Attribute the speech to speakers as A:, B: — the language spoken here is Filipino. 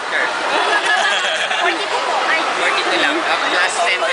A: after.
B: 42 po.
A: 42 lang. Last 10